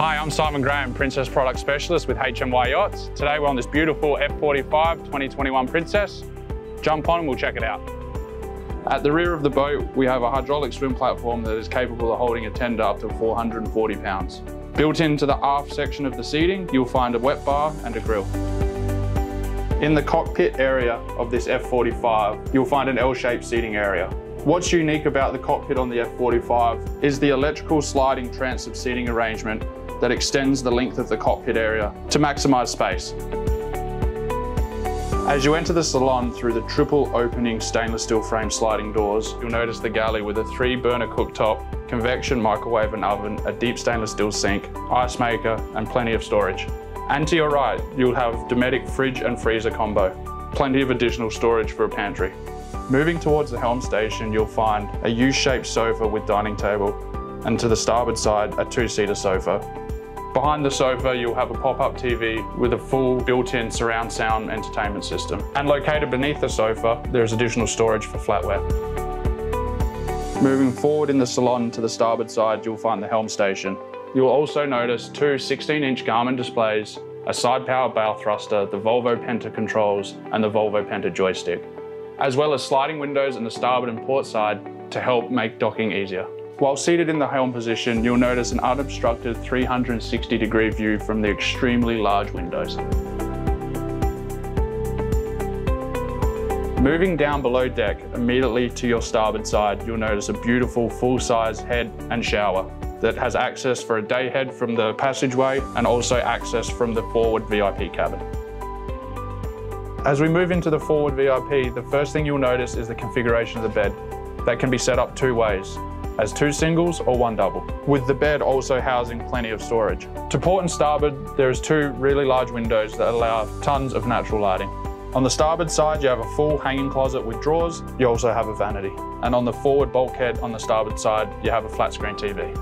Hi, I'm Simon Graham, Princess Product Specialist with HMY Yachts. Today we're on this beautiful F45 2021 Princess. Jump on and we'll check it out. At the rear of the boat, we have a hydraulic swim platform that is capable of holding a tender up to 440 pounds. Built into the aft section of the seating, you'll find a wet bar and a grill. In the cockpit area of this F45, you'll find an L-shaped seating area. What's unique about the cockpit on the F45 is the electrical sliding transom seating arrangement that extends the length of the cockpit area to maximize space. As you enter the salon through the triple opening stainless steel frame sliding doors, you'll notice the galley with a three burner cooktop, convection microwave and oven, a deep stainless steel sink, ice maker, and plenty of storage. And to your right, you'll have Dometic fridge and freezer combo. Plenty of additional storage for a pantry. Moving towards the helm station, you'll find a U-shaped sofa with dining table, and to the starboard side, a two-seater sofa Behind the sofa, you'll have a pop-up TV with a full built-in surround sound entertainment system. And located beneath the sofa, there's additional storage for flatware. Moving forward in the salon to the starboard side, you'll find the helm station. You'll also notice two 16-inch Garmin displays, a side power bow thruster, the Volvo Penta controls, and the Volvo Penta joystick, as well as sliding windows in the starboard and port side to help make docking easier. While seated in the helm position, you'll notice an unobstructed 360 degree view from the extremely large windows. Moving down below deck, immediately to your starboard side, you'll notice a beautiful full-size head and shower that has access for a day head from the passageway and also access from the forward VIP cabin. As we move into the forward VIP, the first thing you'll notice is the configuration of the bed. That can be set up two ways as two singles or one double, with the bed also housing plenty of storage. To port and starboard, there's two really large windows that allow tons of natural lighting. On the starboard side, you have a full hanging closet with drawers. You also have a vanity. And on the forward bulkhead on the starboard side, you have a flat screen TV.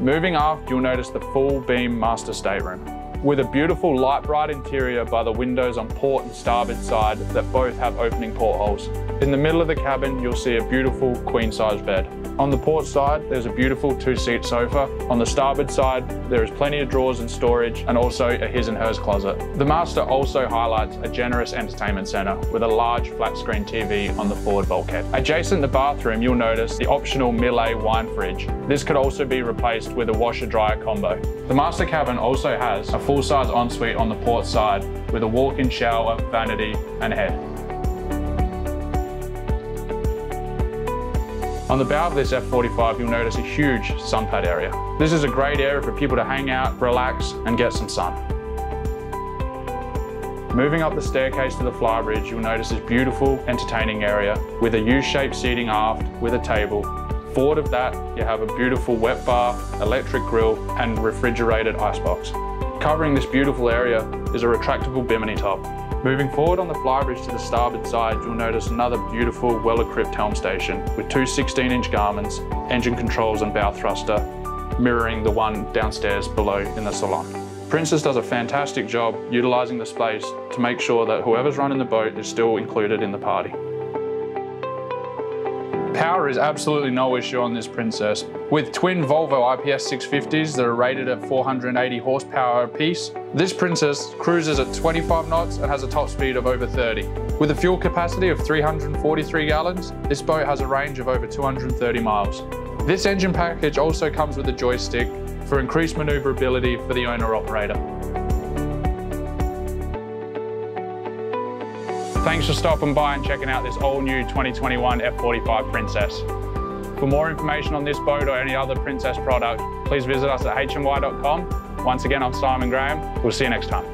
Moving aft, you'll notice the full beam master stateroom with a beautiful light bright interior by the windows on port and starboard side that both have opening portholes. In the middle of the cabin, you'll see a beautiful queen size bed. On the port side, there's a beautiful two-seat sofa. On the starboard side, there is plenty of drawers and storage and also a his and hers closet. The master also highlights a generous entertainment centre with a large flat screen TV on the forward bulkhead. Adjacent the bathroom, you'll notice the optional Miele wine fridge. This could also be replaced with a washer-dryer combo. The master cabin also has a full-size ensuite on the port side with a walk-in shower, vanity and head. On the bow of this F45, you'll notice a huge sunpad area. This is a great area for people to hang out, relax, and get some sun. Moving up the staircase to the flybridge, you'll notice this beautiful entertaining area with a U-shaped seating aft with a table. Forward of that, you have a beautiful wet bar, electric grill, and refrigerated icebox. Covering this beautiful area is a retractable bimini top. Moving forward on the flybridge to the starboard side, you'll notice another beautiful, well-equipped helm station with two 16-inch Garmins, engine controls and bow thruster, mirroring the one downstairs below in the salon. Princess does a fantastic job utilising the space to make sure that whoever's running the boat is still included in the party. Power is absolutely no issue on this Princess. With twin Volvo IPS 650s that are rated at 480 horsepower apiece, this Princess cruises at 25 knots and has a top speed of over 30. With a fuel capacity of 343 gallons, this boat has a range of over 230 miles. This engine package also comes with a joystick for increased maneuverability for the owner-operator. Thanks for stopping by and checking out this all new 2021 F45 Princess. For more information on this boat or any other Princess product, please visit us at hmy.com. Once again, I'm Simon Graham. We'll see you next time.